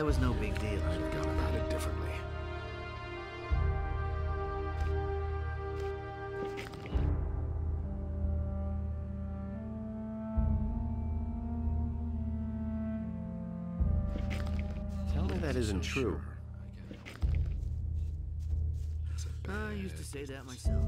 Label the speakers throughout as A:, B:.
A: That was no big deal.
B: I'd have gone about it differently. Tell me that isn't true.
A: I used to say that myself.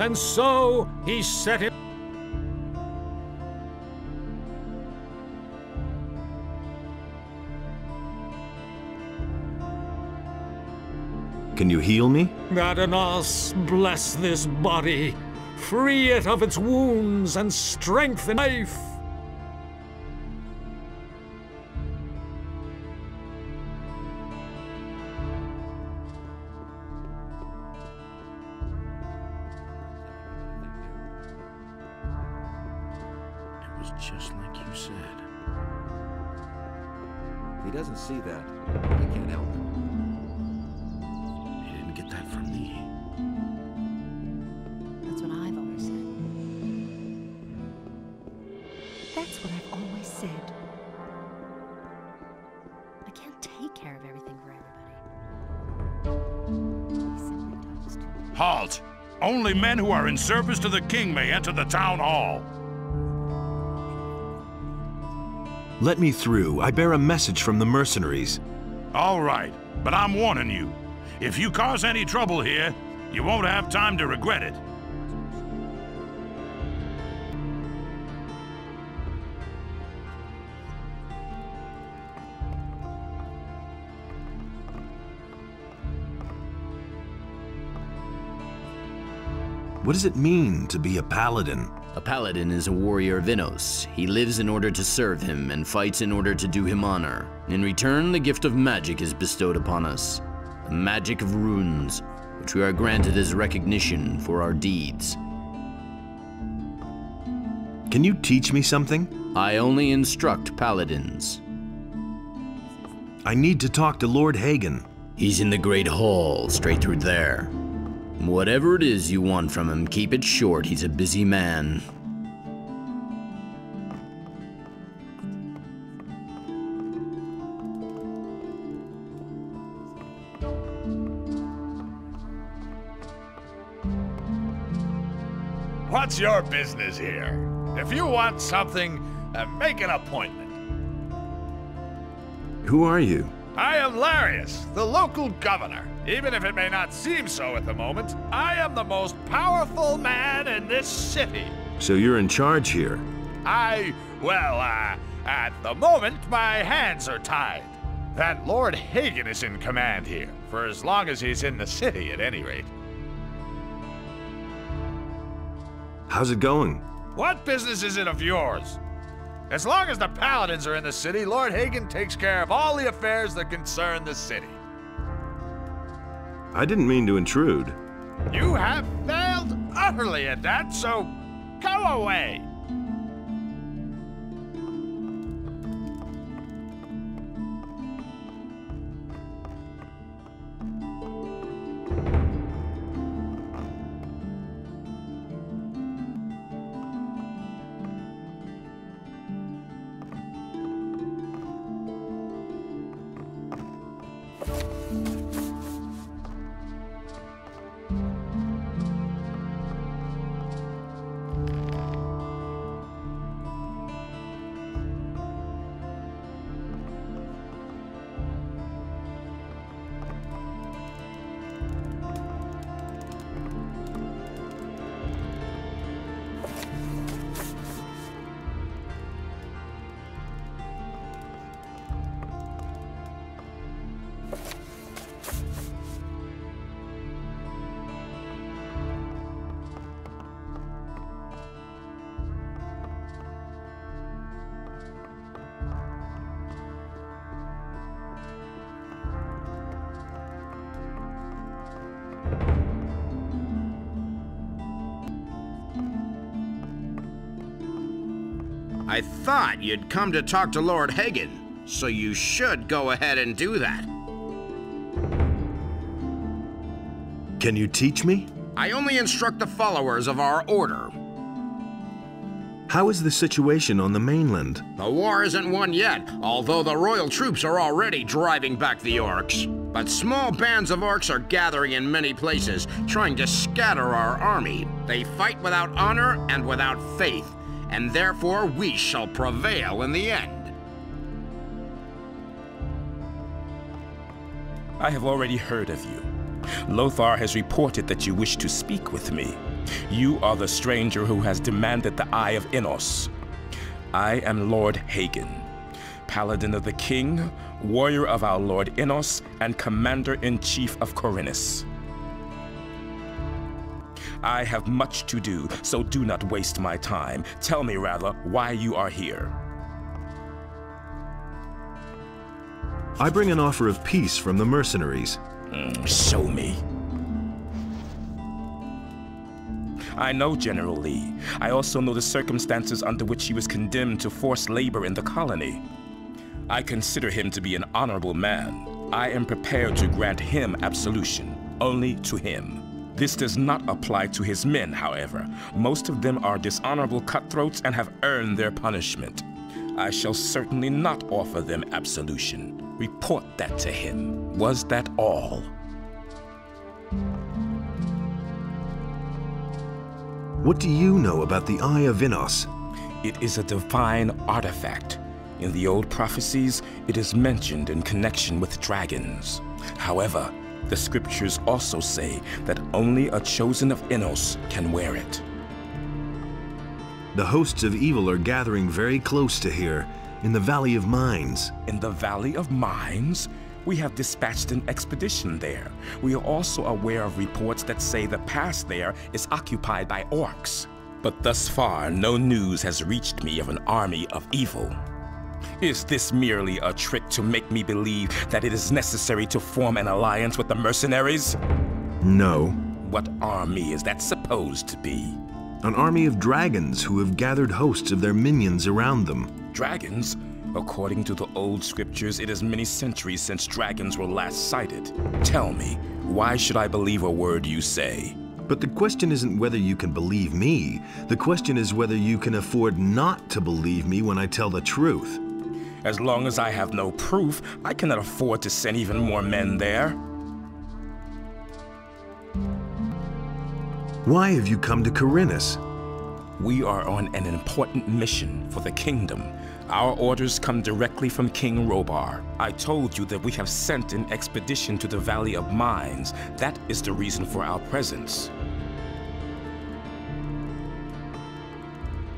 C: And so he set him.
D: Can you heal me?
C: Adanos, bless this body, free it of its wounds, and strengthen life.
E: Men who are in service to the king may enter the town hall.
D: Let me through. I bear a message from the mercenaries.
E: All right, but I'm warning you. If you cause any trouble here, you won't have time to regret it.
D: What does it mean to be a paladin?
F: A paladin is a warrior of Innos. He lives in order to serve him and fights in order to do him honor. In return, the gift of magic is bestowed upon us. The magic of runes, which we are granted as recognition for our deeds.
D: Can you teach me something?
F: I only instruct paladins.
D: I need to talk to Lord Hagen.
F: He's in the Great Hall, straight through there. Whatever it is you want from him, keep it short. He's a busy man.
G: What's your business here? If you want something, uh, make an appointment.
D: Who are you?
G: I am Larius, the local governor. Even if it may not seem so at the moment, I am the most powerful man in this city.
D: So you're in charge here.
G: I, well, uh, at the moment, my hands are tied. That Lord Hagen is in command here, for as long as he's in the city, at any rate.
D: How's it going?
G: What business is it of yours? As long as the paladins are in the city, Lord Hagen takes care of all the affairs that concern the city.
D: I didn't mean to intrude.
G: You have failed utterly at that, so go away.
H: Thought you'd come to talk to Lord Hagen, so you should go ahead and do that.
D: Can you teach me?
H: I only instruct the followers of our order.
D: How is the situation on the mainland?
H: The war isn't won yet, although the royal troops are already driving back the orcs. But small bands of orcs are gathering in many places, trying to scatter our army. They fight without honor and without faith, and therefore we shall prevail in the end.
I: I have already heard of you. Lothar has reported that you wish to speak with me. You are the stranger who has demanded the Eye of Innos. I am Lord Hagen, Paladin of the King, warrior of our Lord Innos, and Commander-in-Chief of Khorinis. I have much to do, so do not waste my time. Tell me, rather, why you are here.
D: I bring an offer of peace from the mercenaries.
I: Mm, show me. I know General Lee. I also know the circumstances under which he was condemned to forced labor in the colony. I consider him to be an honorable man. I am prepared to grant him absolution, only to him. This does not apply to his men, however. Most of them are dishonorable cutthroats and have earned their punishment. I shall certainly not offer them absolution. Report that to him. Was that all?
D: What do you know about the Eye of Innos?
I: It is a divine artifact. In the old prophecies, it is mentioned in connection with dragons. However, the scriptures also say that only a chosen of Innos can wear it.
D: The hosts of evil are gathering very close to here, in the Valley of Mines.
I: In the Valley of Mines, we have dispatched an expedition there. We are also aware of reports that say the pass there is occupied by orcs. But thus far, no news has reached me of an army of evil. Is this merely a trick to make me believe that it is necessary to form an alliance with the mercenaries?
D: No.
I: What army is that supposed to be?
D: An army of dragons who have gathered hosts of their minions around them.
I: Dragons? According to the old scriptures, it is many centuries since dragons were last sighted. Tell me, why should I believe a word you say?
D: But the question isn't whether you can believe me. The question is whether you can afford not to believe me when I tell the truth.
I: As long as I have no proof, I cannot afford to send even more men there.
D: Why have you come to Khorinis?
I: We are on an important mission for the kingdom. Our orders come directly from King Robar. I told you that we have sent an expedition to the Valley of Mines. That is the reason for our presence.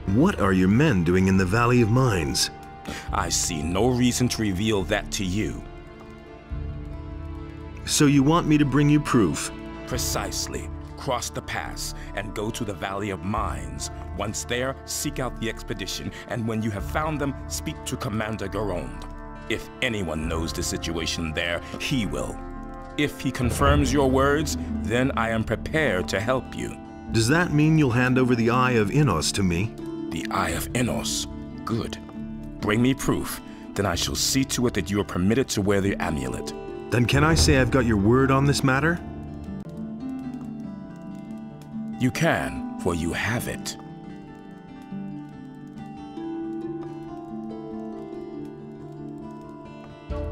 D: What are your men doing in the Valley of Mines?
I: I see no reason to reveal that to you.
D: So you want me to bring you proof?
I: Precisely. Cross the pass and go to the Valley of Mines. Once there, seek out the expedition, and when you have found them, speak to Commander Garond. If anyone knows the situation there, he will. If he confirms your words, then I am prepared to help you.
D: Does that mean you'll hand over the Eye of Innos to me?
I: The Eye of Innos? Good. Bring me proof, then I shall see to it that you are permitted to wear the amulet.
D: Then can I say I've got your word on this matter?
I: You can, for you have it.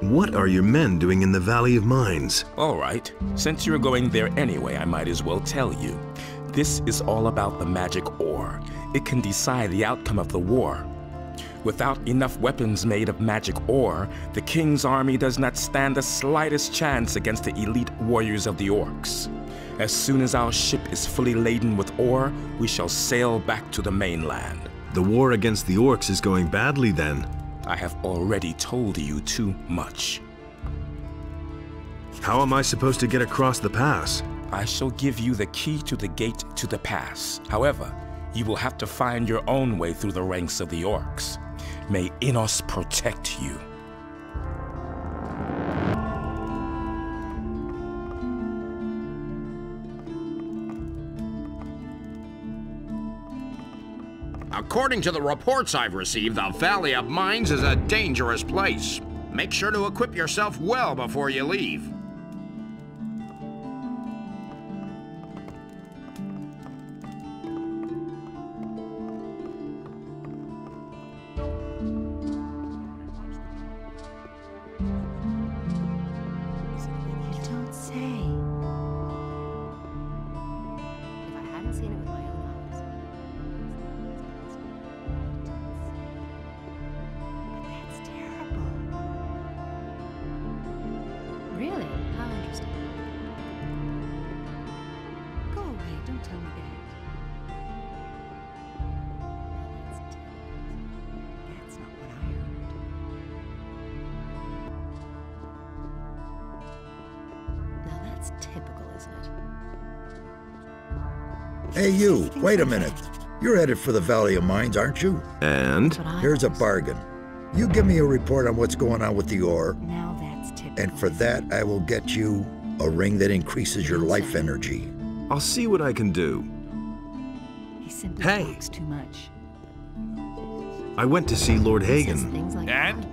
D: What are your men doing in the Valley of Mines?
I: All right. Since you're going there anyway, I might as well tell you. This is all about the magic ore. It can decide the outcome of the war. Without enough weapons made of magic ore, the king's army does not stand the slightest chance against the elite warriors of the orcs. As soon as our ship is fully laden with ore, we shall sail back to the mainland.
D: The war against the orcs is going badly then.
I: I have already told you too much.
D: How am I supposed to get across the pass?
I: I shall give you the key to the gate to the pass. However, you will have to find your own way through the ranks of the orcs. May Innos protect you.
H: According to the reports I've received, the Valley of Mines is a dangerous place. Make sure to equip yourself well before you leave.
J: You,
K: wait a minute. You're headed for the Valley of Mines, aren't you?
D: And?
K: Here's a bargain. You give me a report on what's going on with the ore,
J: Now that's typical.
K: and for that, I will get you a ring that increases your life energy.
D: I'll see what I can do.
J: He simply
D: Hey.
J: talks too much.
D: I went to see Lord Hagen.
L: like
G: And?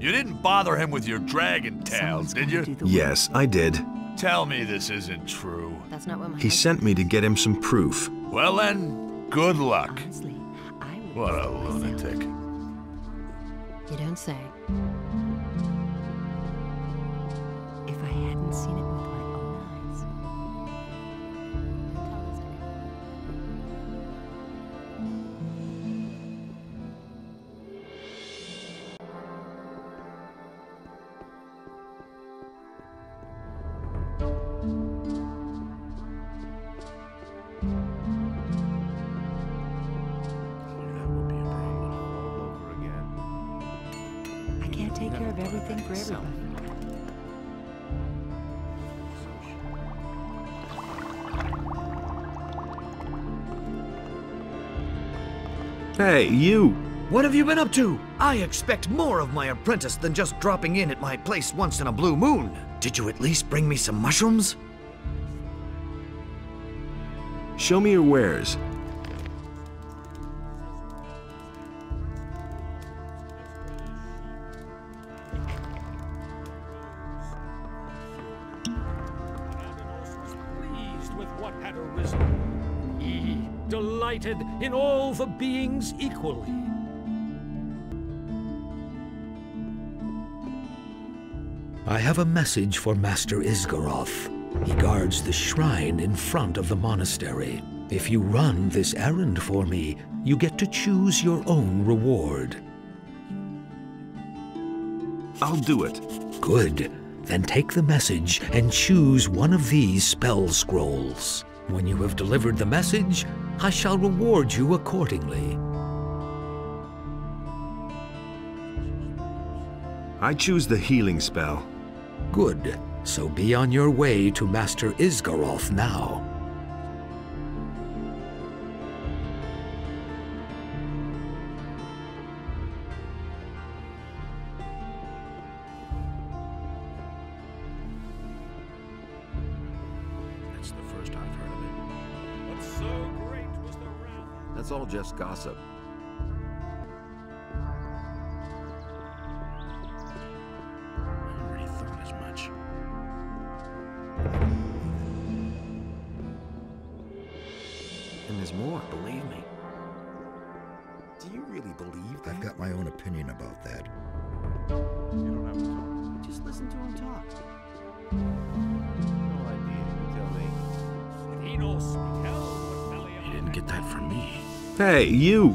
G: You didn't bother him with your dragon tales,
J: Someone's
G: did you?
J: do the work.
D: Yes, I did.
G: Tell me this isn't true.
L: That's not what my
D: He sent me to get him some proof.
G: Well then, good luck.
J: Honestly, I
G: What a lunatic.
L: You don't say.
J: If I hadn't seen it
D: Hey, you!
M: What have you been up to? I expect more of my apprentice than just dropping in at my place once in a blue moon. Did you at least bring me some mushrooms?
D: Show me your wares.
C: The beings equally.
N: I have a message for Master Isgaroth. He guards the shrine in front of the monastery. If you run this errand for me, you get to choose your own reward.
D: I'll do it.
N: Good. Then take the message and choose one of these spell scrolls. When you have delivered the message, I shall reward you accordingly.
D: I choose the healing spell.
N: Good. So be on your way to Master Isgaroth now.
D: Hey, you!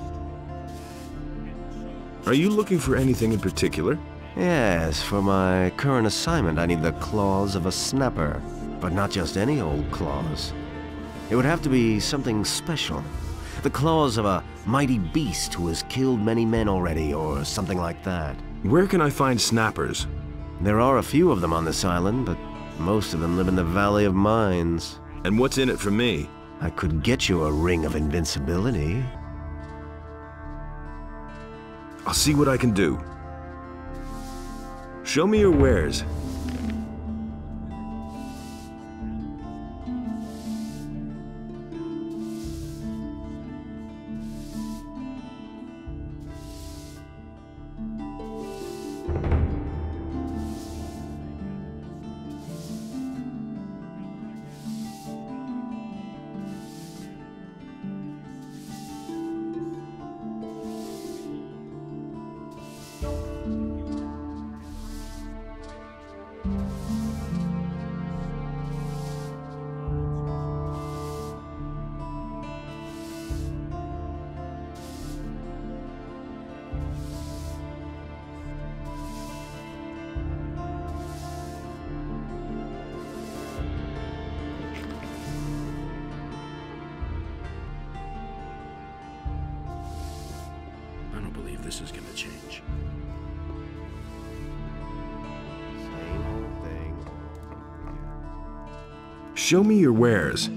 D: Are you looking for anything in particular?
O: Yes, for my current assignment, I need the claws of a snapper. But not just any old claws. It would have to be something special. The claws of a mighty beast who has killed many men already, or something like that.
D: Where can I find snappers?
O: There are a few of them on this island, but most of them live in the Valley of Mines.
D: And what's in it for me?
O: I could get you a ring of invincibility.
D: I'll see what I can do. Show me your wares.
E: This is gonna change.
O: Same old thing.
D: Show me your wares.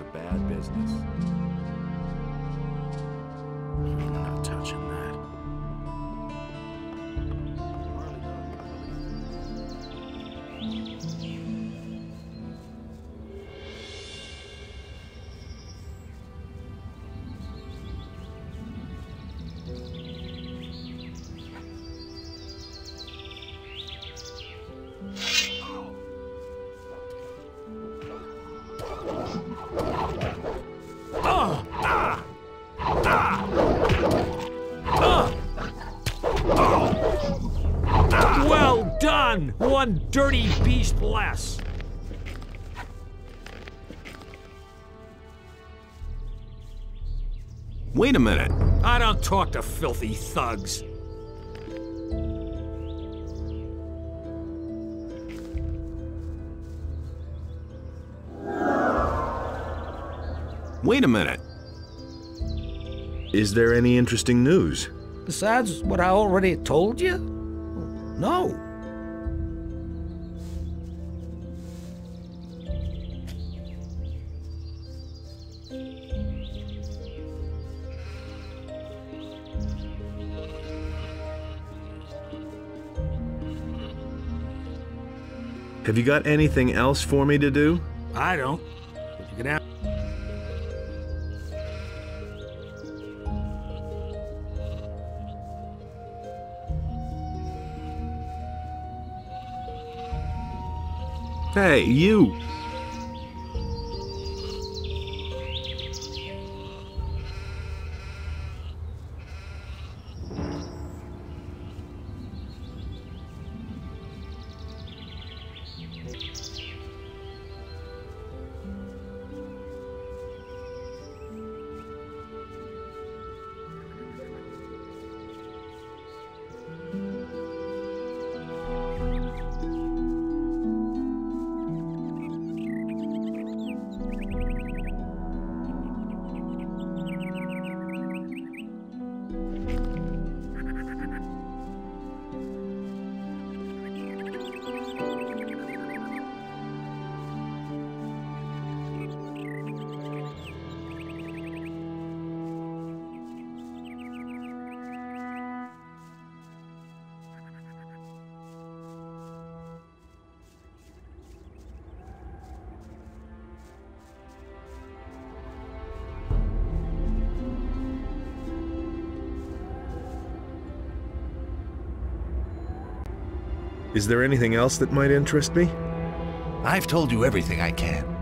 O: It's a bad business.
C: Dirty beast less!
O: Wait a minute.
C: I don't talk to filthy thugs.
O: Wait a minute.
D: Is there any interesting news?
N: Besides what I already told you? No.
D: Have you got anything else for me to do?
C: I don't. But you can.
D: Hey, you! Is there anything else that might interest me?
G: I've told you everything I can.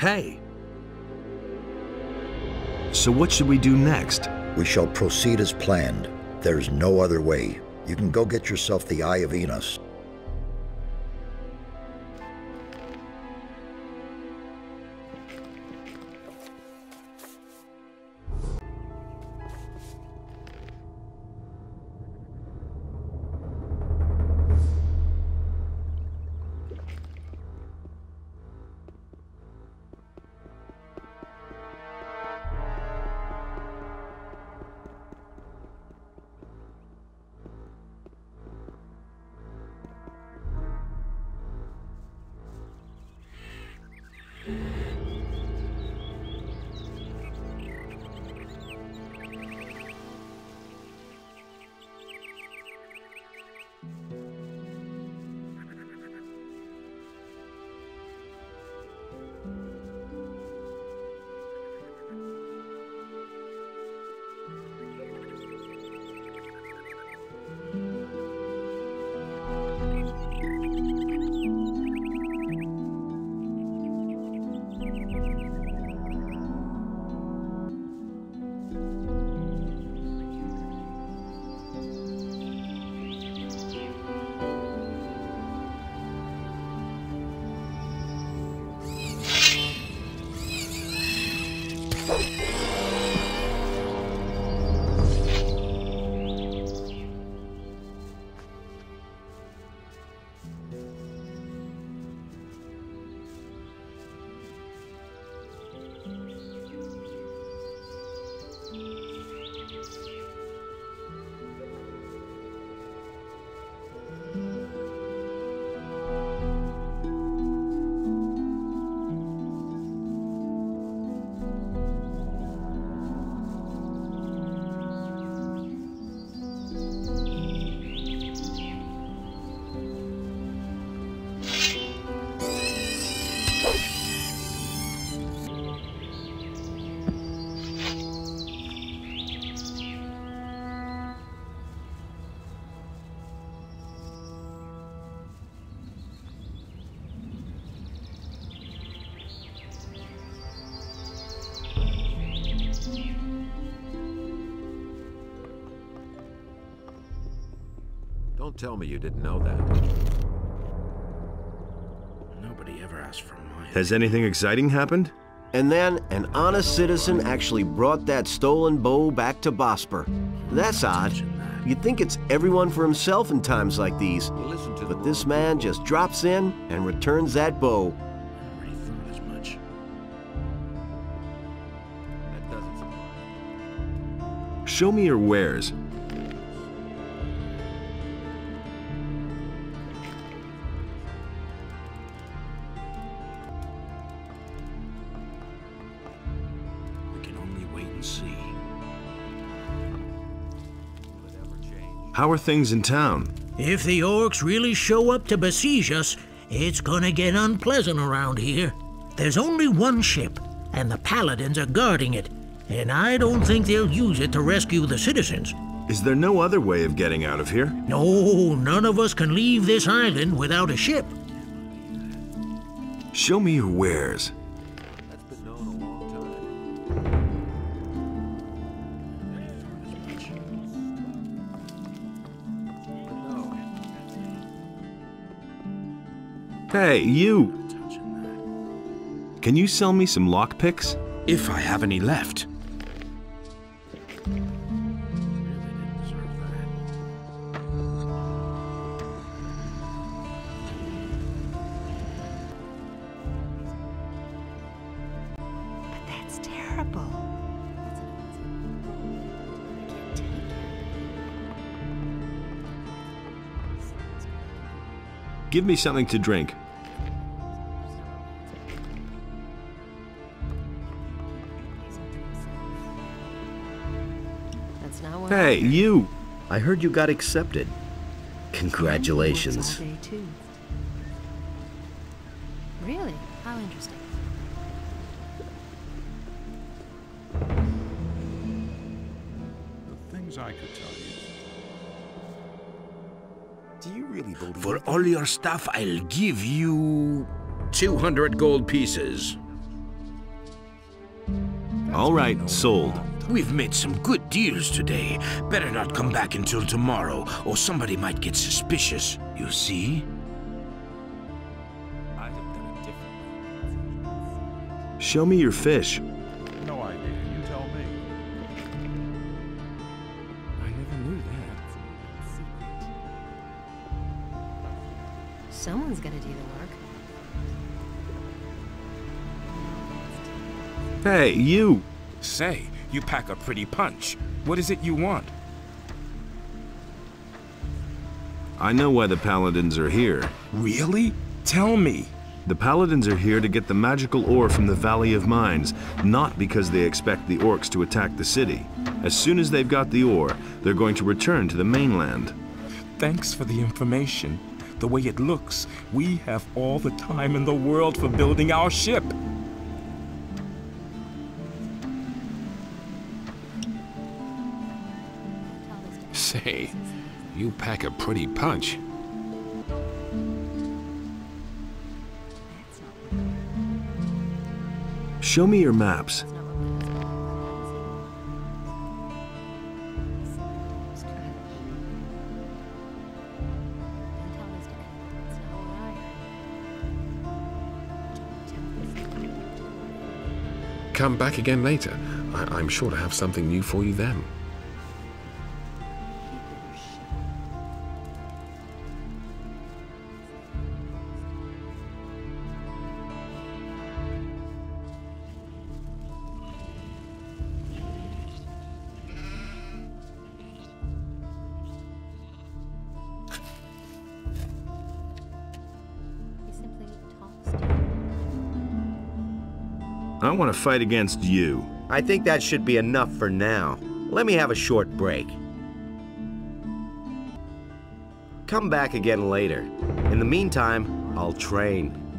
D: Hey! So what should we do next?
K: We shall proceed as planned. There's no other way. You can go get yourself the Eye of
O: Innos. Tell me you didn't know that.
P: Nobody ever asked for mine.
D: Has anything exciting happened?
O: And then an honest citizen actually brought that stolen bow back to Bosper. That's odd. You'd think it's everyone for himself in times like these. But this man just drops in and returns that bow.
P: already thought as much.
D: Show me your wares. How are things in town?
Q: If the orcs really show up to besiege us, it's gonna get unpleasant around here. There's only one ship, and the paladins are guarding it, and I don't think they'll use it to rescue the citizens.
D: Is there no other way of getting out of here?
Q: No, none of us can leave this island without a ship.
D: Show me your wares. Hey, you! Can you sell me some lockpicks?
J: If I have any left.
D: Give me something to drink.
L: That's not what
D: Hey, you!
O: I heard you got accepted. Congratulations.
L: All day too. Really? How interesting.
E: The things I could tell you.
P: Really believe For all your stuff, I'll give you 200 gold pieces.
D: All right, sold.
P: We've made some good deals today. Better not come back until tomorrow, or somebody might get suspicious. You see?
D: Show me your fish. Hey, you!
I: Say, you pack a pretty punch. What is it you want?
D: I know why the Paladins are here.
I: Really? Tell me.
D: The Paladins are here to get the magical ore from the Valley of Mines, not because they expect the orcs to attack the city. As soon as they've got the ore, they're going to return to the mainland.
I: Thanks for the information. The way it looks, we have all the time in the world for building our ship.
B: You pack a pretty punch.
D: Show me your maps.
B: Come back again later. I I'm sure to have something new for you then.
D: To fight against you.
R: I think that should be enough for now. Let me have a short break. Come back again later. In the meantime, I'll train.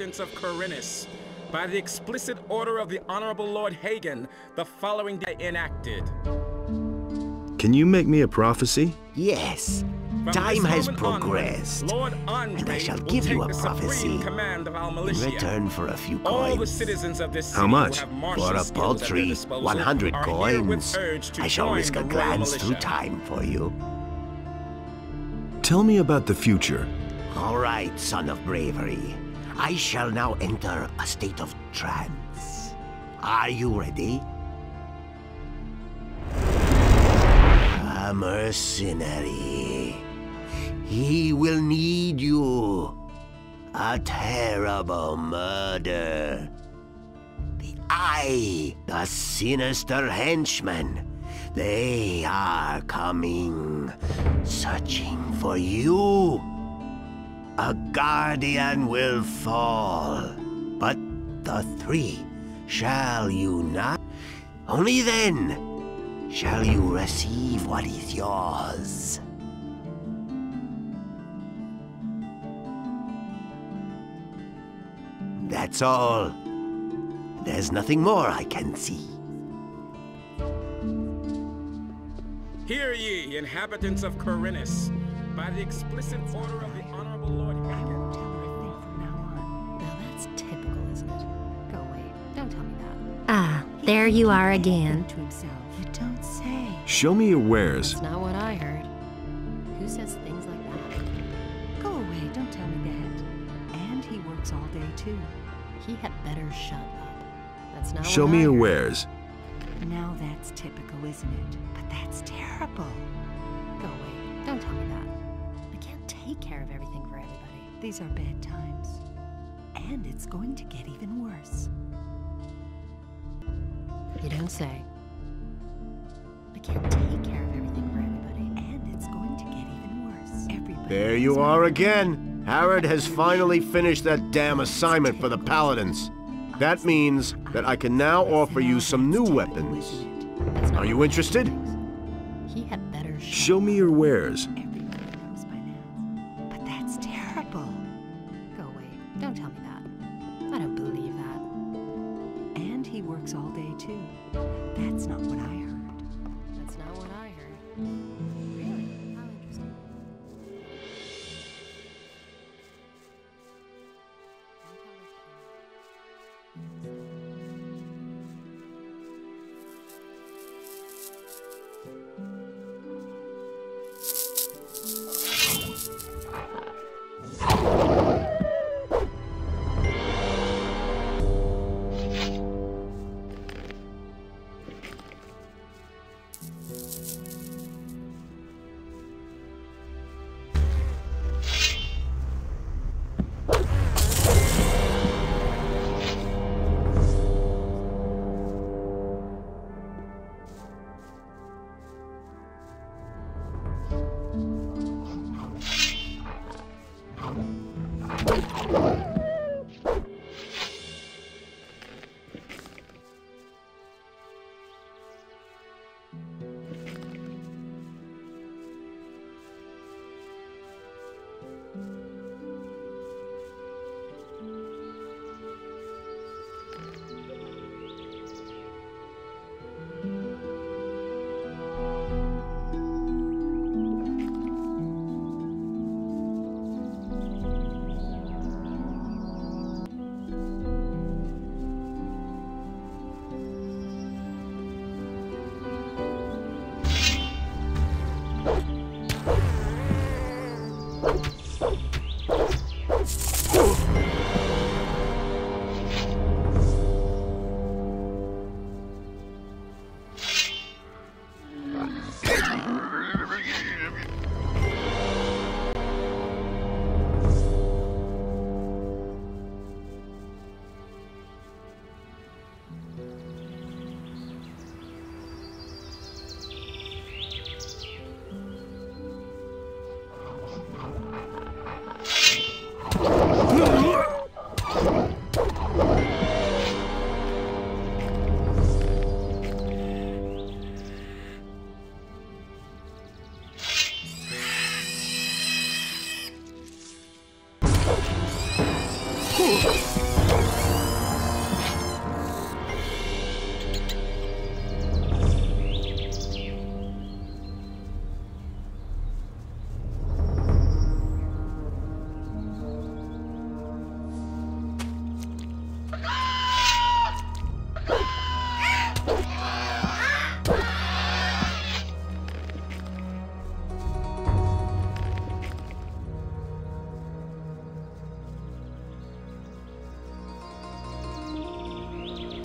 I: Inhabitants of Khorinis. By the explicit order of the Honorable Lord Hagen, the following day enacted.
D: Can you make me a prophecy?
O: Yes.
I: From
O: Time has
I: moment onward,
O: progressed.
I: Lord
O: and I shall give you a prophecy
I: of
O: in return for a few
I: All the
O: coins.
I: citizens of this
D: How much?
I: who have martial
O: For a
I: skills at their
O: paltry 100 coins. I shall risk a
I: Royal
O: glance through time for you.
D: Tell me about the future.
O: All right, son of bravery. I shall now enter a state of trance. Are you ready? A mercenary. He will need you. A terrible murder. The Eye, the sinister henchmen. They are coming, searching for you. Guardian will fall, but the three shall unite. Only then shall you receive what is yours. That's all. There's nothing more I can see.
I: Hear ye, inhabitants of Khorinis. By the explicit order of the Lord Hagen.
L: Now that's typical, isn't it? Go away. Don't tell me that.
J: Ah, there you are again. To himself. You don't say.
D: Show me your wares.
L: That's not what I heard. Who says things like that?
J: Go away. Don't tell me that. And he works all day too.
L: He had better shut up. That's not
D: Show
L: what
D: me
L: I
D: your
L: heard.
D: wares.
J: Now that's typical, isn't it? But that's terrible.
L: Go away. Don't tell me that. I can't take care of everything for everybody.
J: These are bad times. And it's going to get even worse.
L: You don't say.
J: I can't take care of everything for everybody. And it's going to get even worse. Everybody.
O: There you are again. Harad has finally finished that damn assignment for the Paladins. That means that I can now offer you some new weapons. Are you interested?
L: He had better
D: Show me your wares.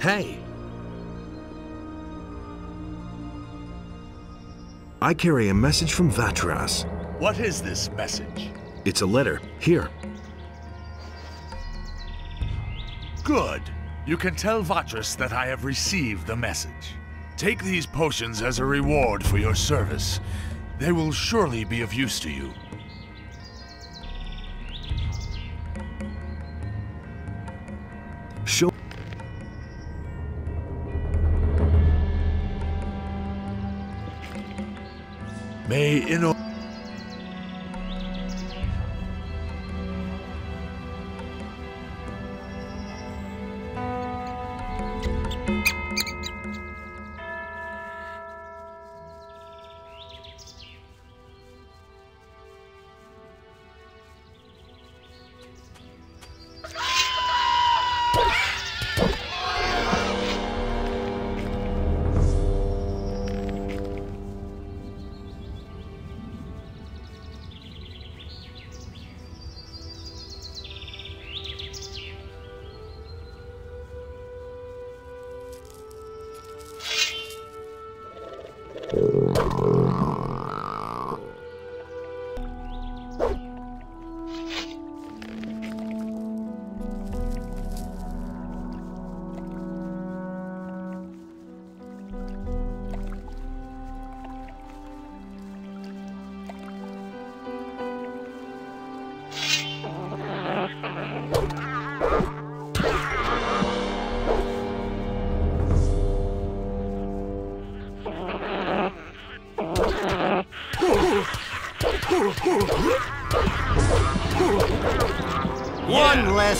D: Hey! I carry a message from Vatras.
G: What is this message?
D: It's a letter. Here.
G: Good. You can tell Vatras that I have received the message. Take these potions as a reward for your service. They will surely be of use to you. May
S: Innos.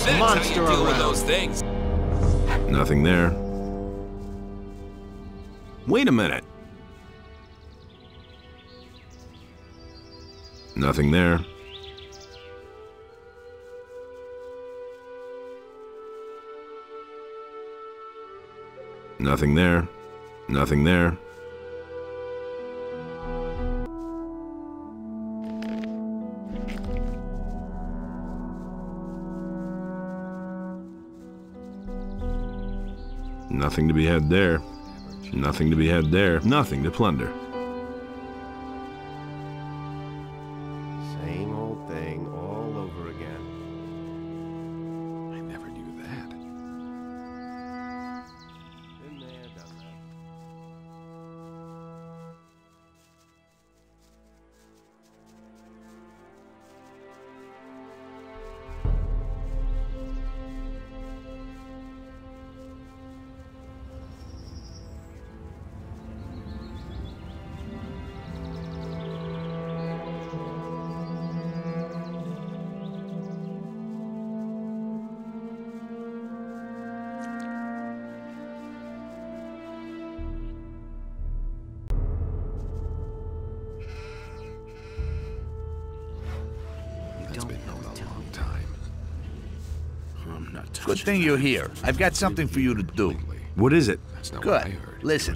I: That's
S: monster
I: how you deal
S: around.
I: those things.
D: Nothing there. Wait a minute. Nothing there. Nothing there. Nothing there. Nothing to be had there. Nothing to be had there. Nothing to plunder.
O: Same old thing
G: Good thing you're here. I've got something for you to do.
D: What is it?
G: Good. Listen,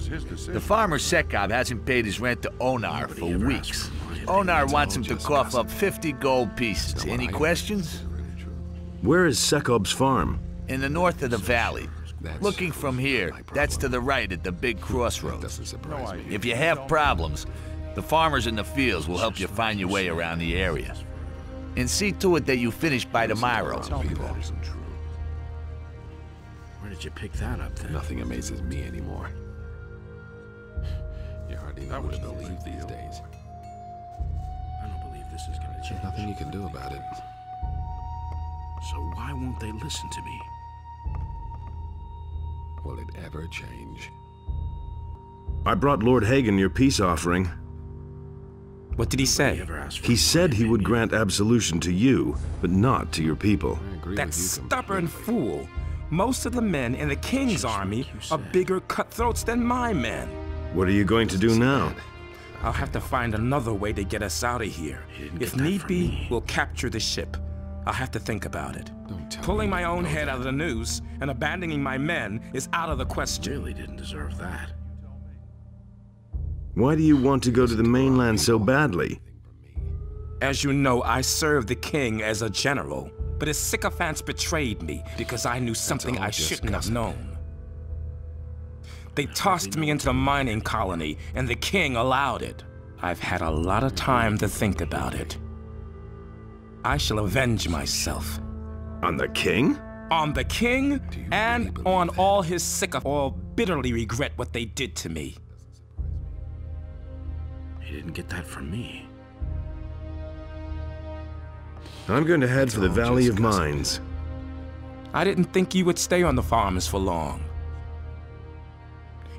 G: the farmer Sekob hasn't paid his rent to Onar for weeks. Onar wants him to cough up 50 gold pieces. Any questions?
D: Where is Sekob's farm?
G: In the north of the valley. Looking from here, that's to the right at the big crossroads. If you have problems, the farmers in the fields will help you find your way around the area. And see to it that you finish by tomorrow.
P: Where did you pick that up then?
B: Nothing amazes me anymore. You hardly know what to believe these days.
P: I don't believe this is gonna change.
B: Nothing you can do about it.
P: So why won't they listen to me?
B: Will it ever change?
D: I brought Lord Hagen your peace offering.
I: What did he say?
D: He said he would grant absolution to you, but not to your people.
I: That stubborn fool. Most of the men in the king's army are bigger cutthroats than my men.
D: What are you going to do now?
I: I'll have to find another way to get us out of here. If need be, we'll capture the ship. I'll have to think about it. Pulling my own head out of the noose and abandoning my men is out of the question.
P: Really didn't deserve that.
D: Why do you want to go to the mainland so badly?
I: As you know, I served the king as a general, but his sycophants betrayed me because I knew something I shouldn't have known. They tossed me into the mining colony, and the king allowed it. I've had a lot of time to think about it. I shall avenge myself.
D: On the king?
I: On the king and on all his sycophants. All bitterly regret what they did to me.
P: He didn't get that from me.
D: I'm going to head for the Valley of Mines.
I: I didn't think you would stay on the farms for long.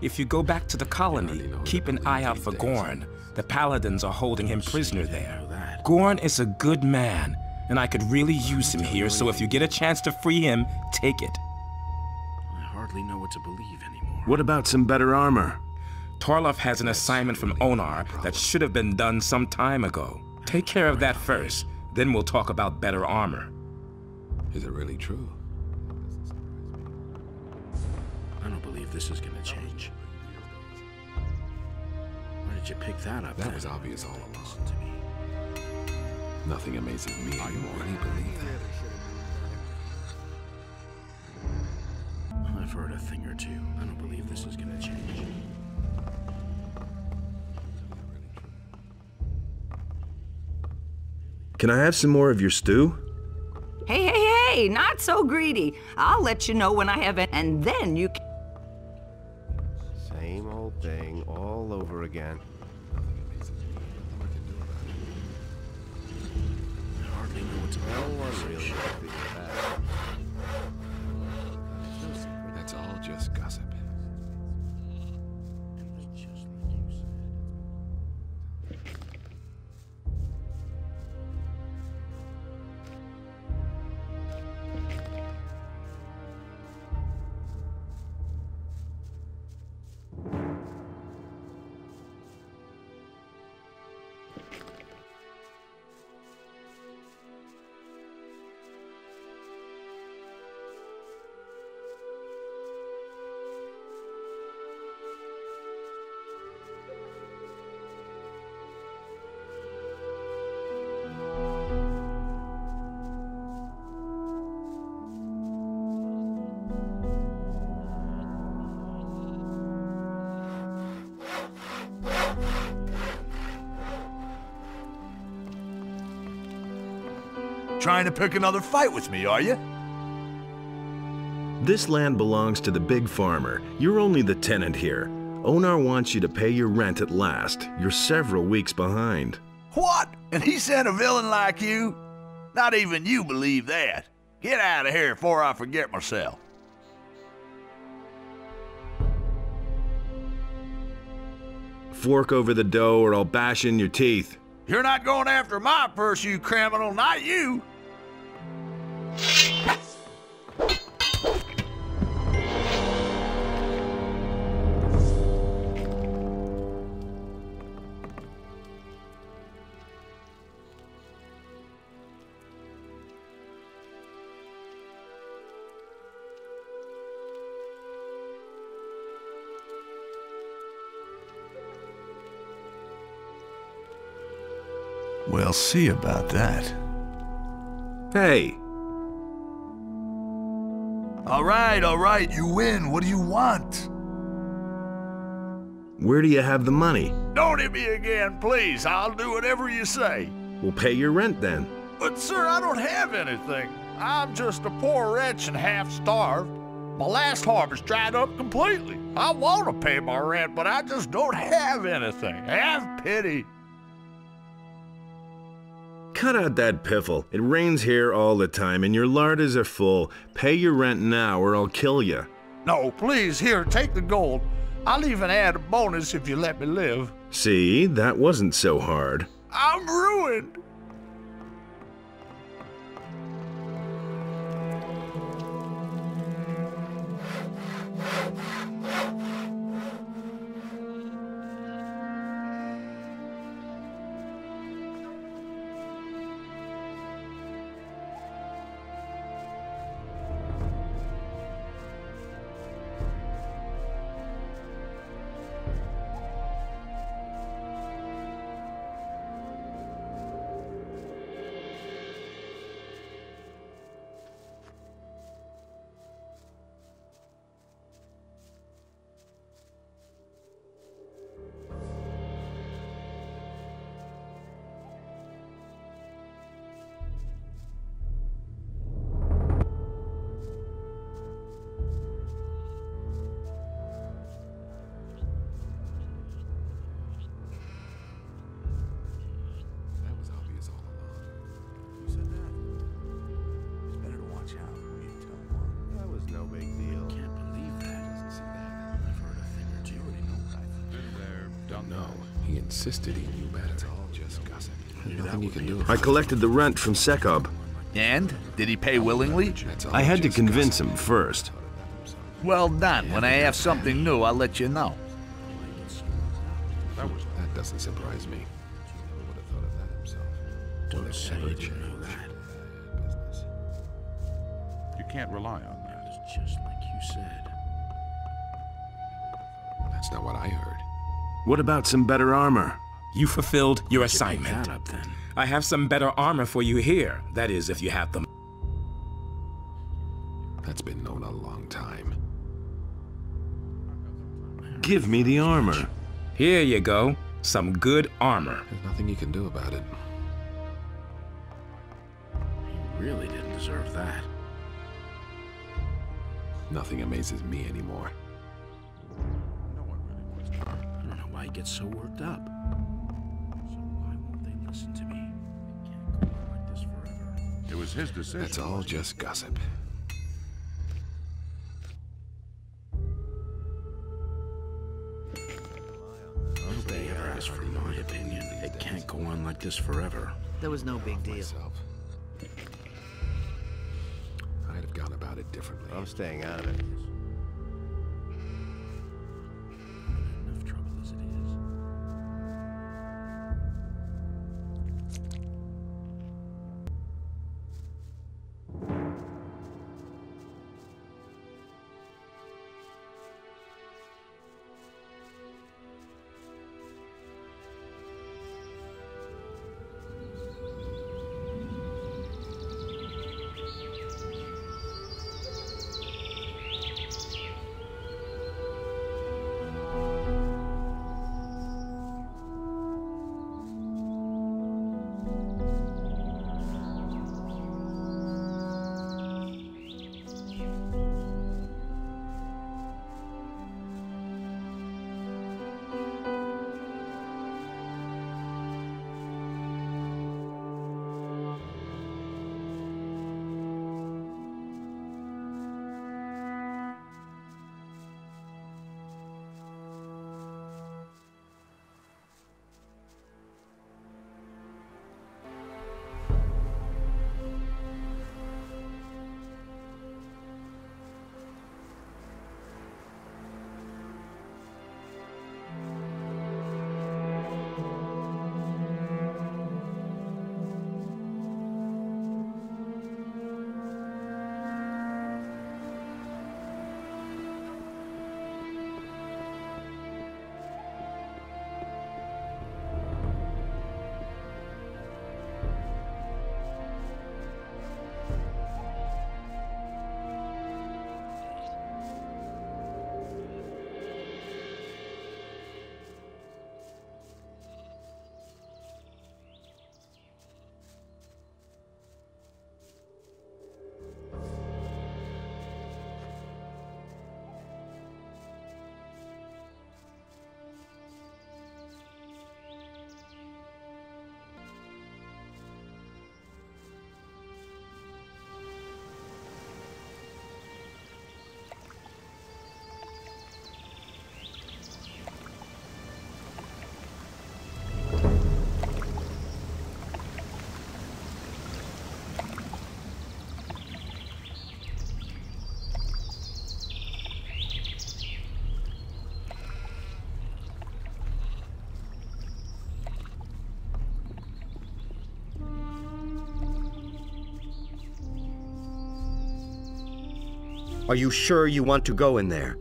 I: If you go back to the colony, keep an eye out for Gorn. The Paladins are holding him prisoner there. Gorn is a good man, and I could really use him here, so if you get a chance to free him, take it.
P: I hardly know what to believe anymore.
D: What about some better armor?
I: Torlof has an assignment from Onar that should have been done some time ago. Take care of that first, then we'll talk about better armor.
B: Is it really true?
P: I don't believe this is gonna change. Where did you pick that up?
B: That
P: then?
B: was obvious all along.
P: Listen to me.
B: Nothing amazes me anymore. Really believe that?
P: I've heard a thing or two. I don't believe this is gonna change.
D: Can I have some more of your stew?
T: Hey, hey, hey, not so greedy. I'll let you know when I have it, and then you can.
O: Same old thing all over again.
P: I hardly know what to
O: No one really.
B: That's all just gossip.
G: Trying to pick another fight with me, are you?
D: This land belongs to the big farmer. You're only the tenant here. Onar wants you to pay your rent at last. You're several weeks behind.
G: What? And he sent a villain like you? Not even you believe that. Get out of here before I forget myself.
D: Fork over the dough or I'll bash in your teeth.
G: You're not going after my purse, you criminal, not you. We'll see about that.
D: Hey!
G: All right, all right, you win. What do you want?
D: Where do you have the money?
G: Don't hit me again, please. I'll do whatever you say.
D: We'll pay your rent then.
G: But, sir, I don't have anything. I'm just a poor wretch and half starved. My last harvest dried up completely. I want to pay my rent, but I just don't have anything. Have pity.
D: Cut out that piffle. It rains here all the time and your larders are full. Pay your rent now or I'll kill you.
G: No, please, here, take the gold. I'll even add a bonus if you let me live.
D: See, that wasn't so hard.
G: I'm ruined.
D: Collected the rent from Sekob.
G: And? Did he pay willingly?
D: I had to convince him first.
G: Well done. When I have something new, I'll let you know.
B: That, doesn't surprise me. Never would have thought of that himself.
P: Don't say you know that.
E: You can't rely on that.
P: It's just like you said.
B: That's not what I heard.
D: What about some better armor?
I: You fulfilled your
P: Pick
I: assignment.
P: that up then.
I: I have some better armor for you here. That is, if you have them.
B: That's been known a long time.
D: Give me the armor.
I: Here you go. Some good armor.
B: There's nothing you can do about it.
P: He really didn't deserve that.
B: Nothing amazes me anymore.
P: I don't know why he gets so worked up.
E: Was his decision.
B: That's all just gossip.
P: Nobody ever asked for my opinion. It can't go on like this forever.
M: That was no big deal.
B: Myself. I'd have gone about it differently.
O: I'm staying out of it.
R: Are you sure you want to go in there?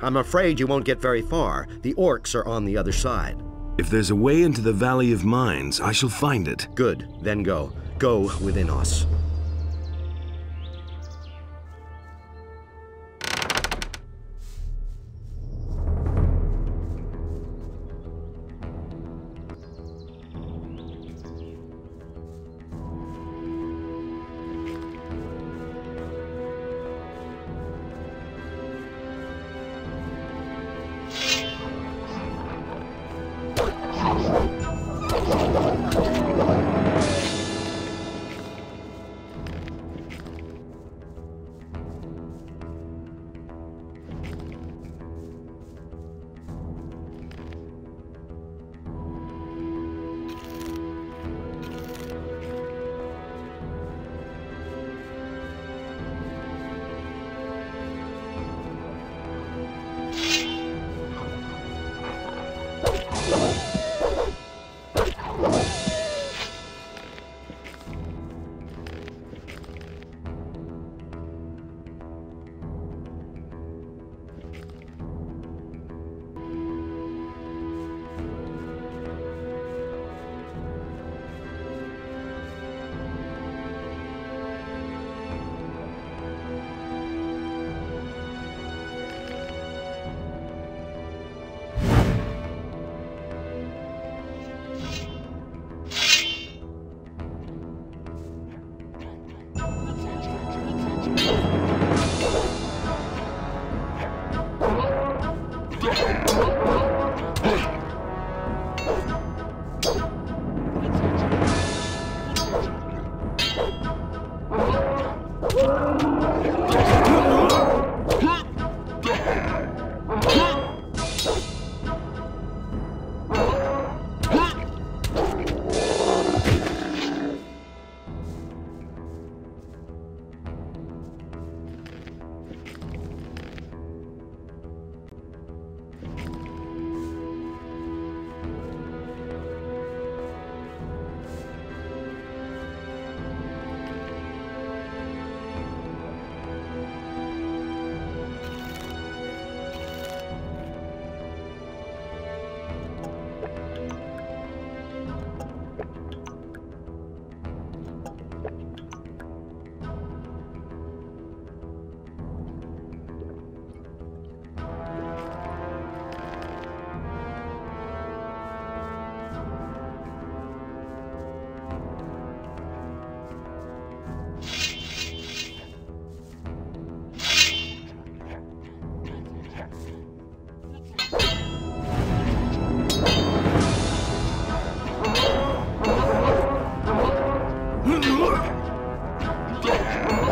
R: I'm afraid you won't get very far. The orcs are on the other side.
D: If there's a way into the Valley of Mines, I shall find it.
R: Good, then go. Go with Innos.
D: Nothing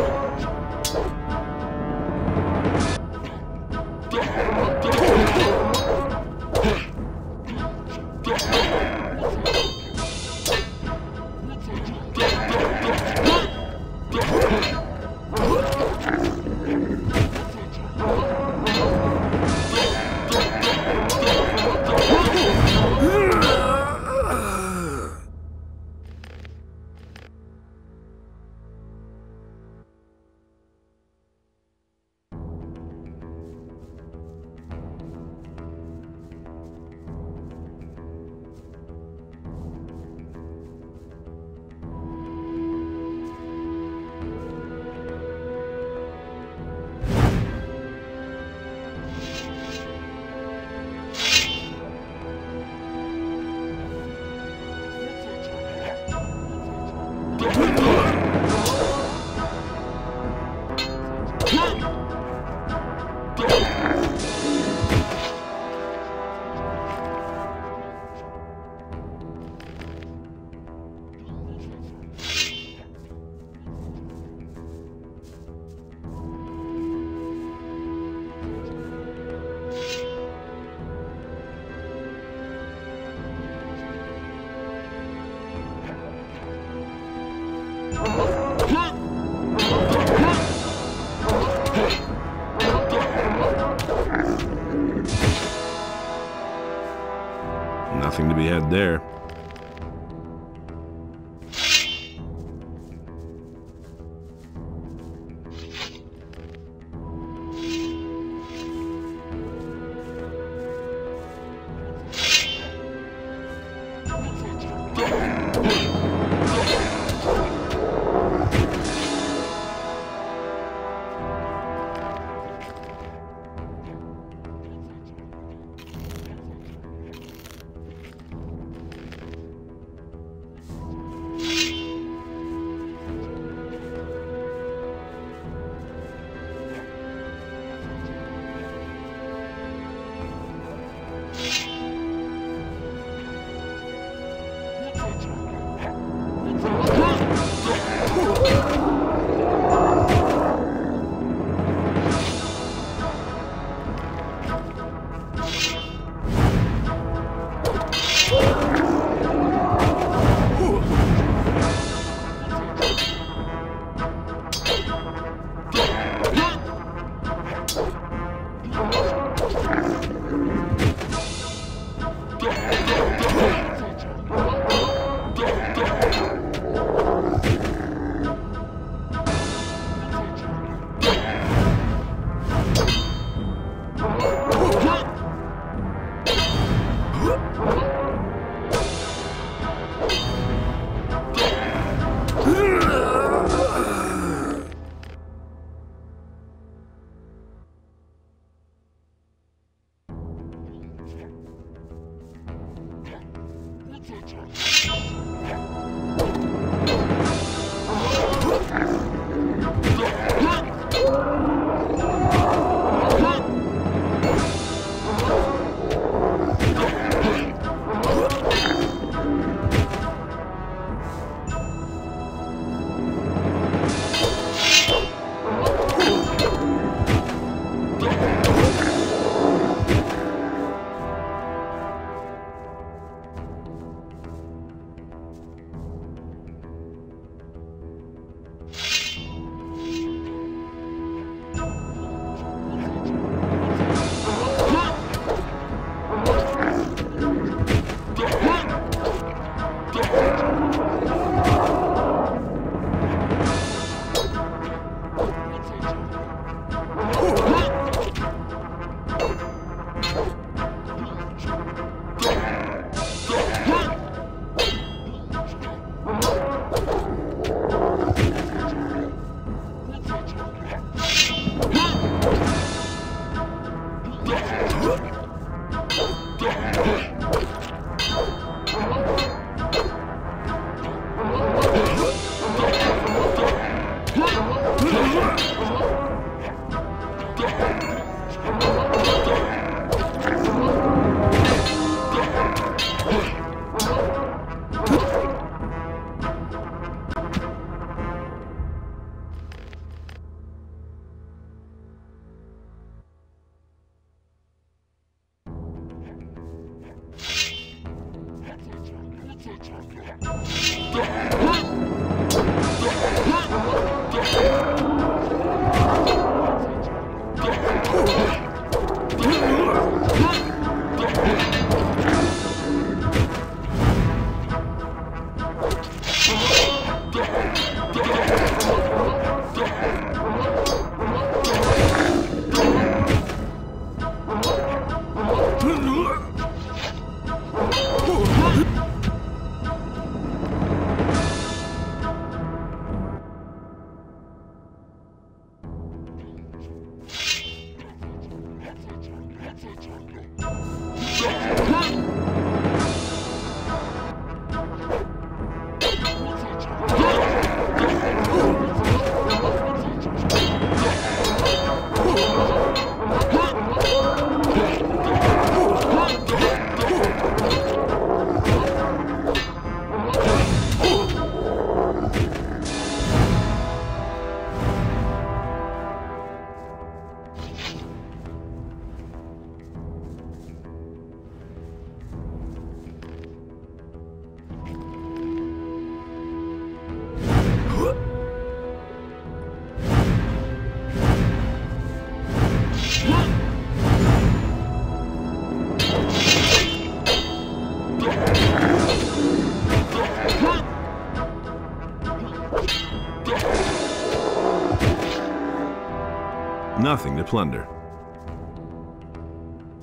D: plunder.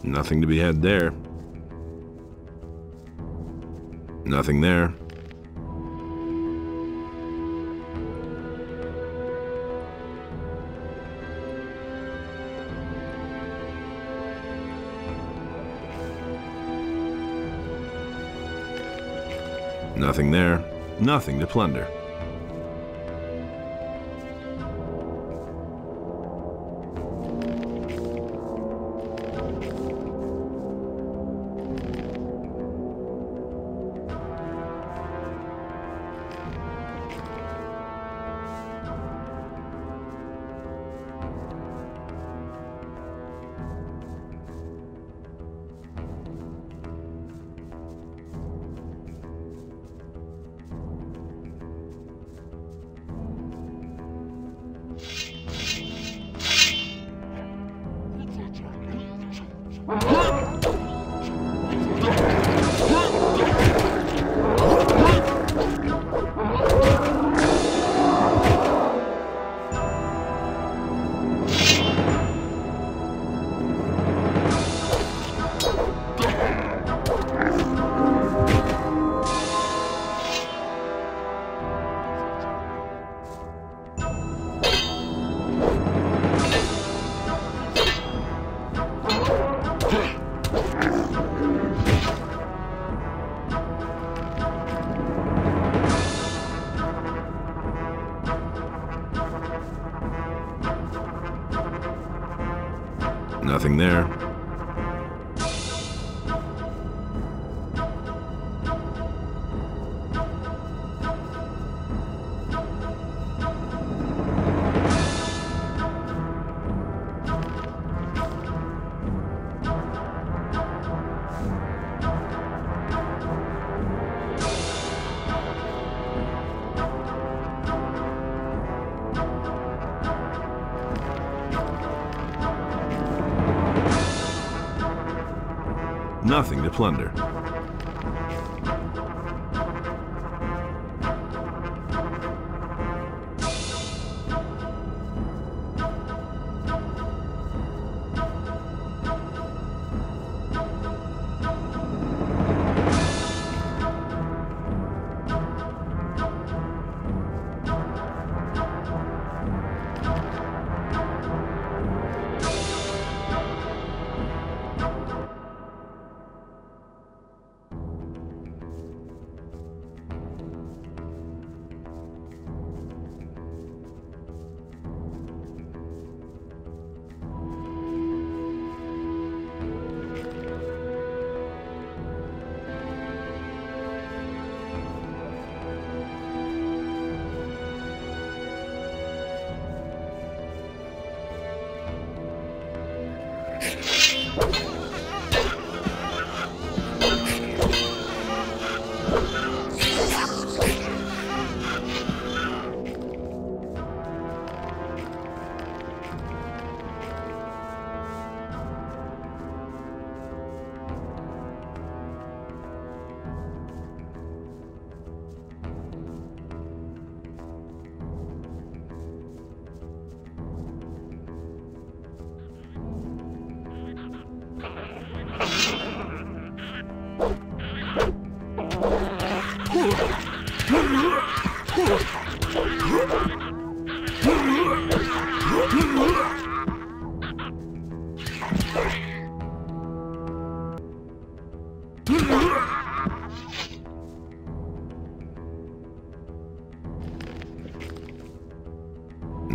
D: Nothing to be had there. Nothing there. Nothing there. Nothing to plunder.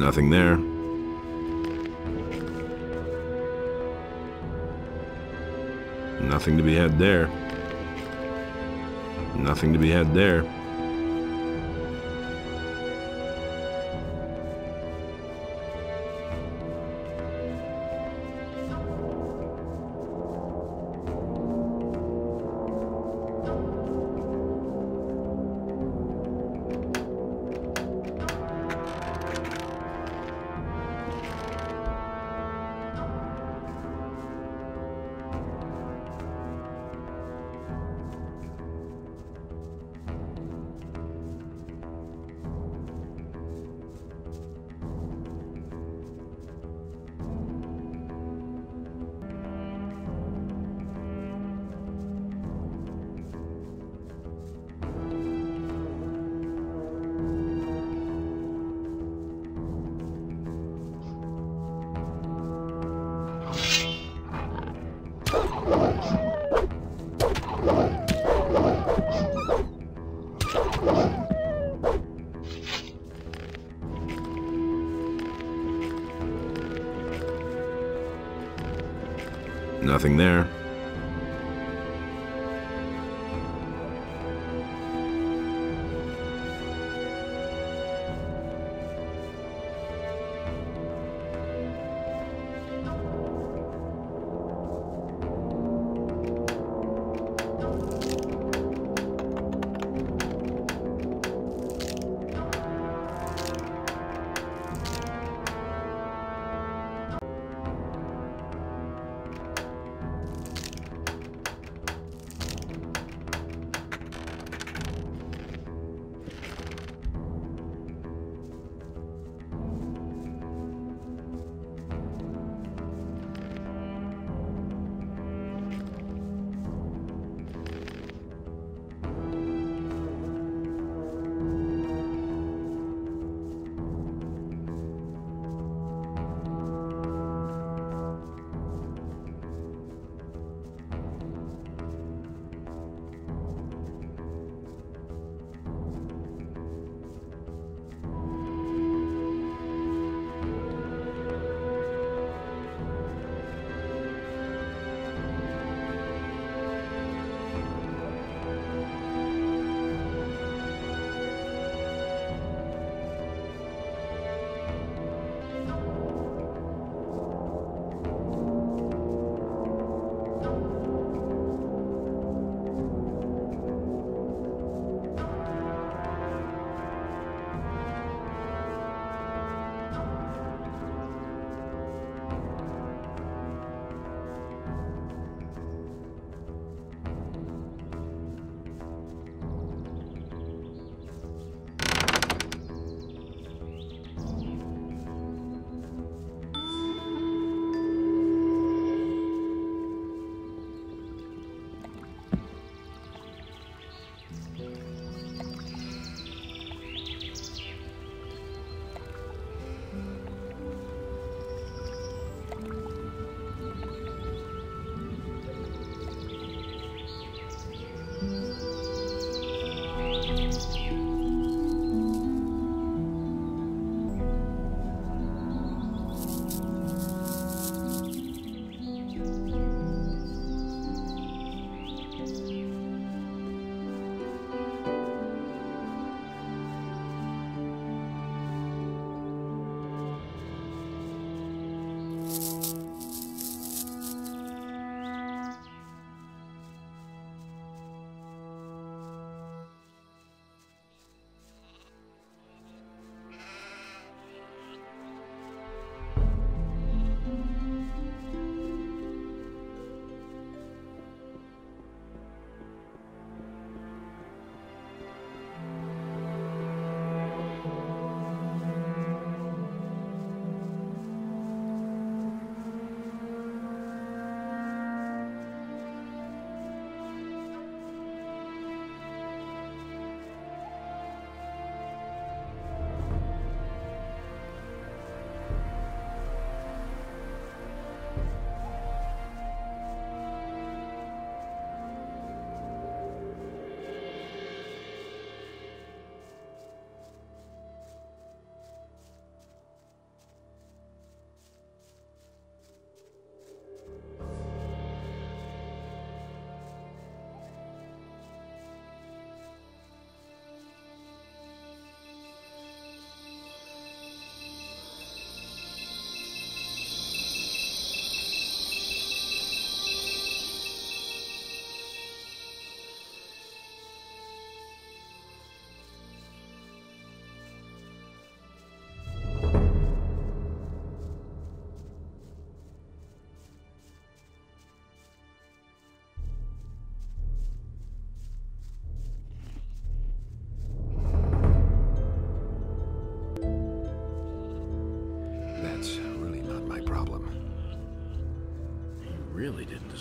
D: Nothing there. Nothing to be had there. Nothing to be had there. Nothing there.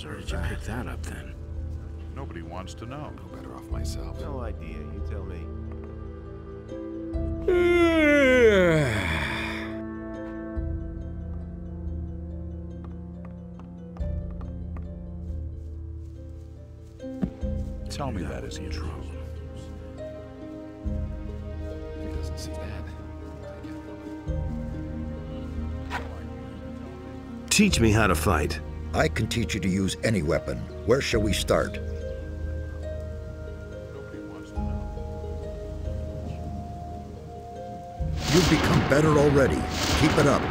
B: Really
P: didn't Did you pick that up then?
E: Nobody wants to know.
B: No better off myself.
I: No idea, you tell me.
E: Tell me that isn't true.
B: He doesn't see that.
D: Teach me how to fight.
B: I can teach you to use any weapon. Where shall we start? You've become better already. Keep it up.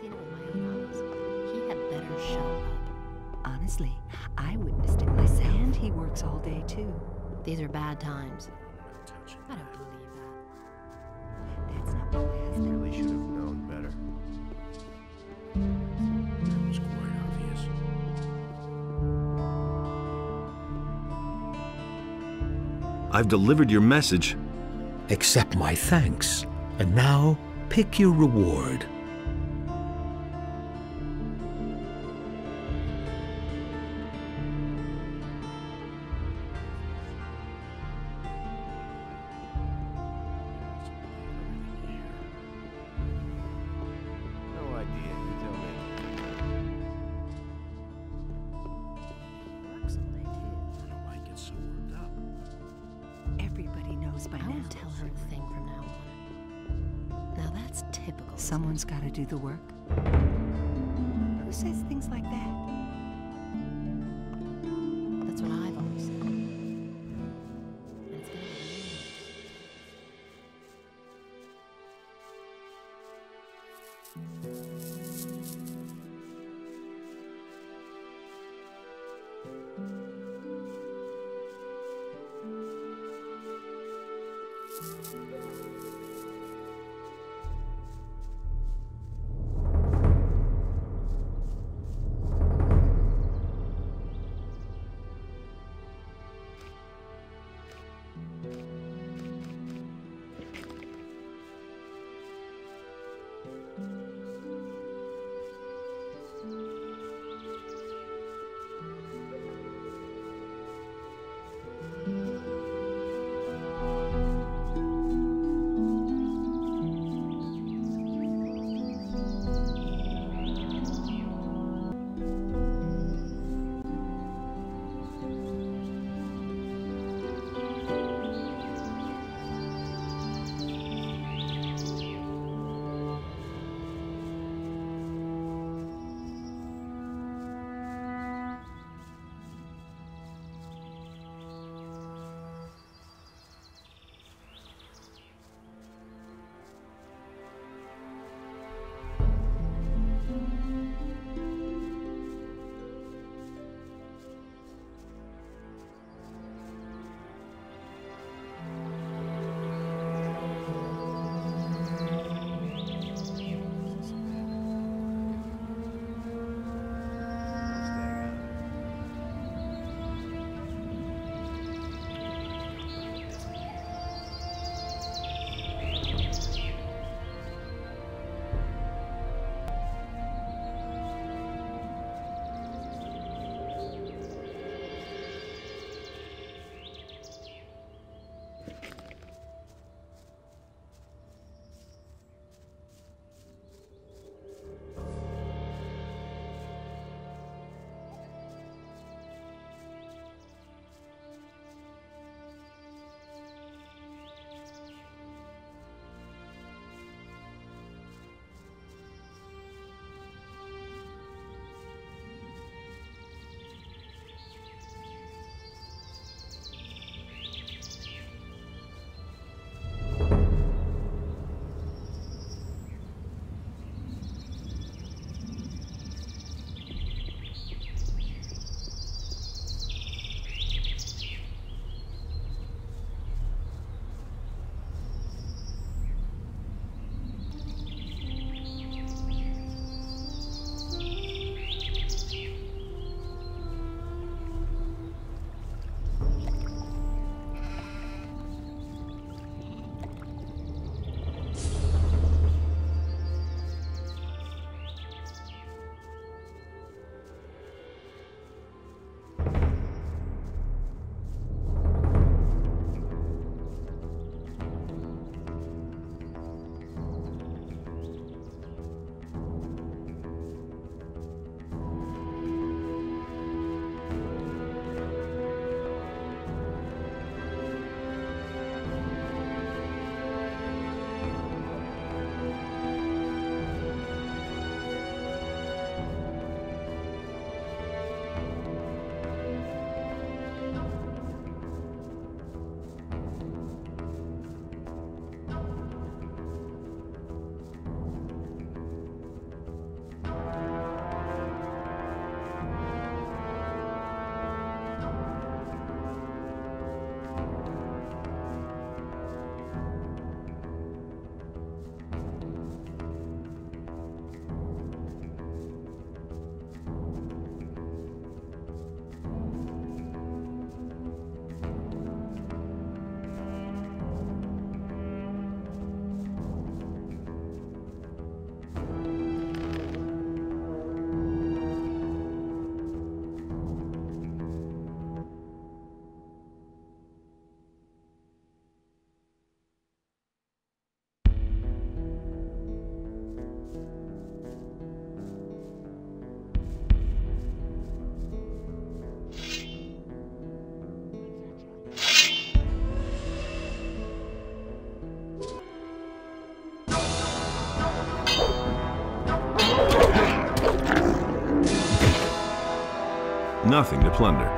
L: Seen it with my own eyes. He had better show up.
J: Honestly, I witnessed it myself. And he works all day, too.
L: These are bad times. I don't believe that.
J: That's not what last
O: You really should have known better.
P: That was quite obvious.
D: I've delivered your message.
N: Accept my thanks. And now, pick your reward.
L: That's typical.
J: Someone's got to do the work. Who says things like that?
D: Nothing to plunder.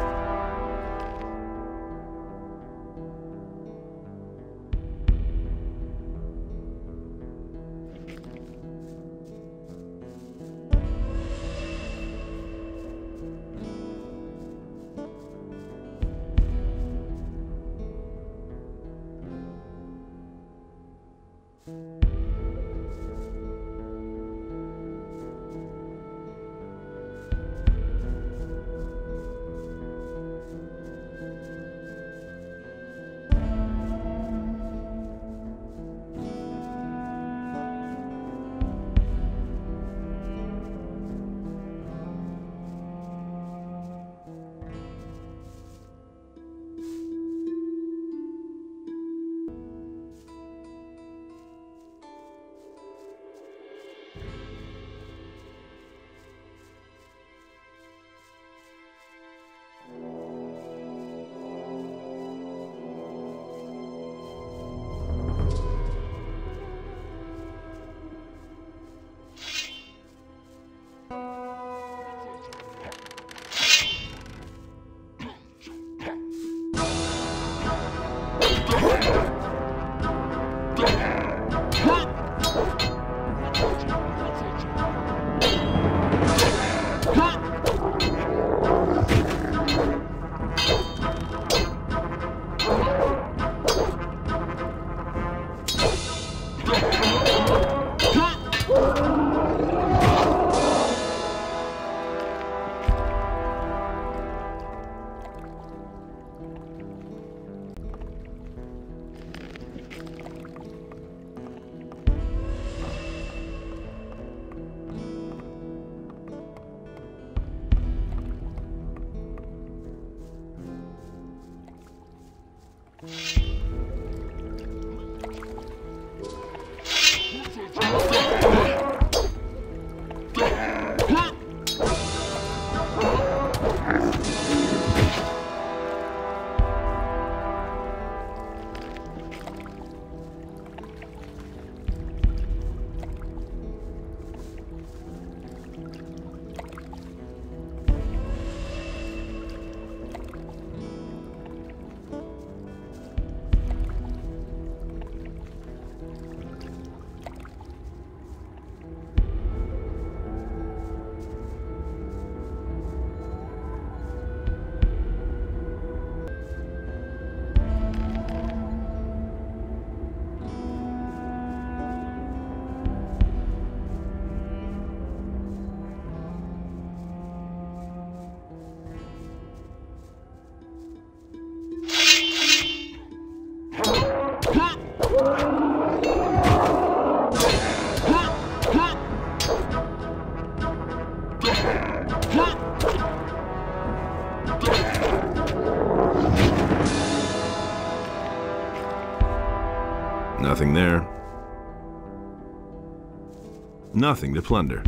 D: Nothing to plunder.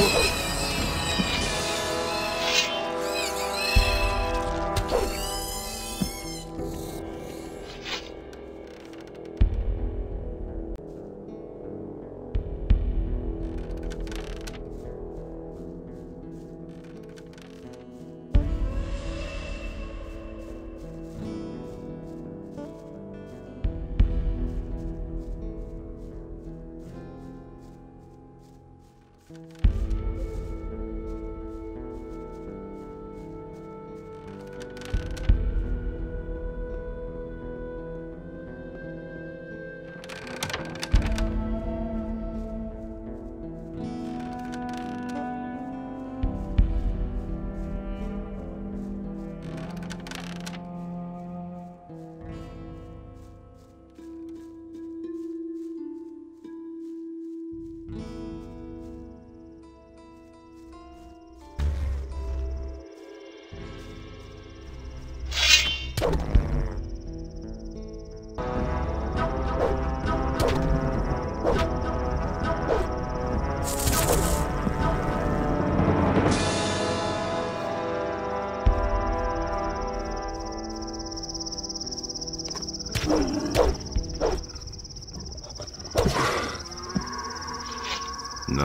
D: Ooh.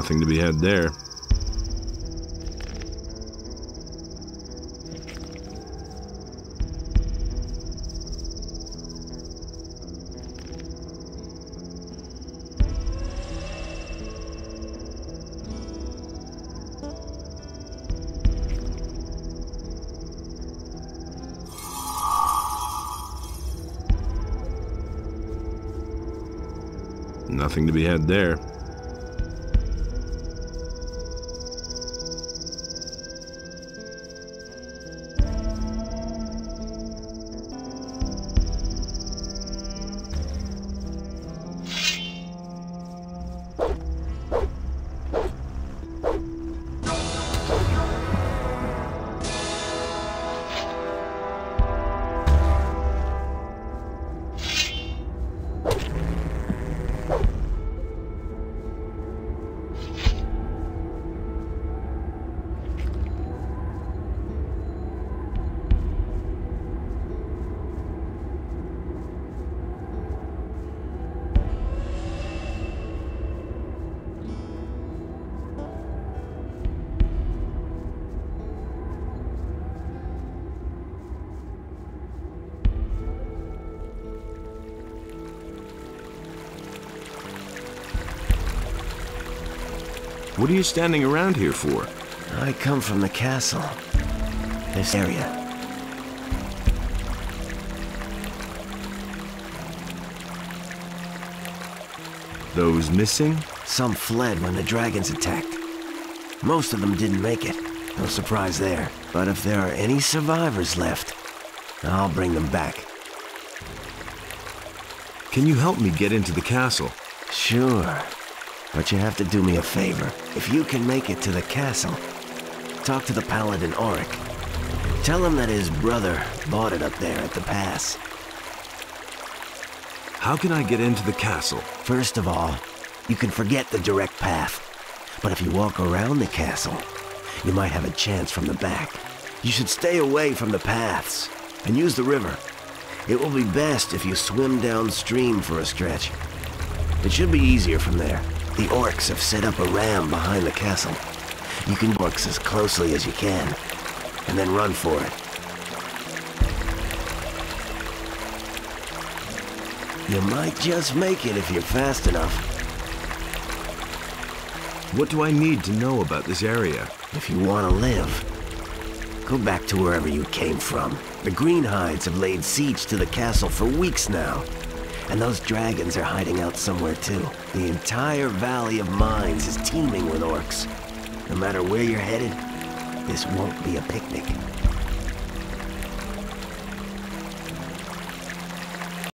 D: Nothing to be had there. Nothing to be had there. What are you standing around here for?
O: I come from the castle. This area.
D: Those missing?
O: Some fled when the dragons attacked. Most of them didn't make it. No surprise there. But if there are any survivors left, I'll bring them back.
D: Can you help me get into the castle?
O: Sure. But you have to do me a favor. If you can make it to the castle, talk to the paladin Oric. Tell him that his brother bought it up there at the pass.
D: How can I get into the castle?
O: First of all, you can forget the direct path. But if you walk around the castle, you might have a chance from the back. You should stay away from the paths and use the river. It will be best if you swim downstream for a stretch. It should be easier from there. The orcs have set up a ram behind the castle. You can orcs as closely as you can, and then run for it. You might just make it if you're fast enough.
D: What do I need to know about this area?
O: If you want to live, go back to wherever you came from. The Greenhides have laid siege to the castle for weeks now. And those dragons are hiding out somewhere too. The entire Valley of Mines is teeming with orcs. No matter where you're headed, this won't be a picnic.